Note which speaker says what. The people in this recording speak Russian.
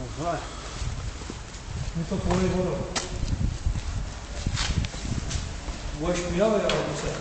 Speaker 1: Ага.
Speaker 2: Не то твої воно. Ось я виявився.